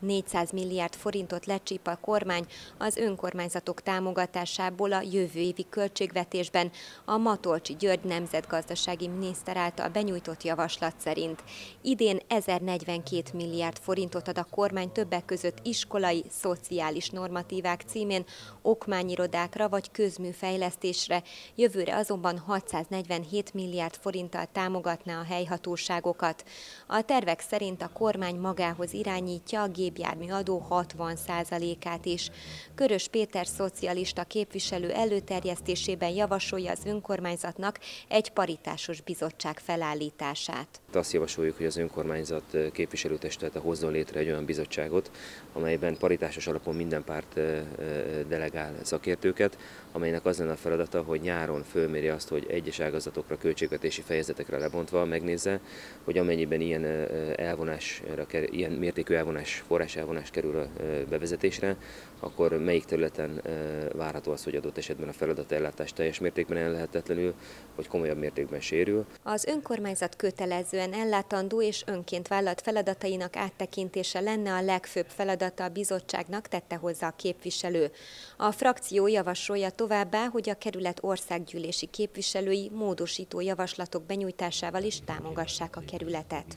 400 milliárd forintot lecsíp a kormány az önkormányzatok támogatásából a jövő évi költségvetésben a Matolcsi György nemzetgazdasági miniszter által benyújtott javaslat szerint. Idén 1042 milliárd forintot ad a kormány többek között iskolai, szociális normatívák címén, okmányirodákra vagy közműfejlesztésre, jövőre azonban 647 milliárd forinttal támogatná a helyhatóságokat. A tervek szerint a kormány magához irányítja a gépjármű adó 60%-át is. Körös Péter szocialista képviselő előterjesztésében javasolja az önkormányzatnak egy paritásos bizottság felállítását. Azt javasoljuk, hogy az önkormányzat képviselőtestülete hozzon létre egy olyan bizottságot, amelyben paritásos alapon minden párt delegál szakértőket, amelynek az lenne a feladata, hogy nyáron fölméri azt, hogy egyes ágazatokra, költségvetési fejezetekre lebontva megnézze, hogy amennyiben ilyen elvonásra, ilyen mértékű elvonás, forrás elvonás kerül a bevezetésre, akkor melyik területen várható az, hogy adott esetben a feladatellátás teljes mértékben ellehetetlenül, vagy komolyabb mértékben sérül. Az önkormányzat kötelezően ellátandó és önként vállalt feladatainak áttekintése lenne a legfőbb feladata a bizottságnak, tette hozzá a képviselő. A frakció javasolja továbbá, hogy a kerület országgyűlési képviselői módosító javaslatok benyújtásával is támogassák a kerületet.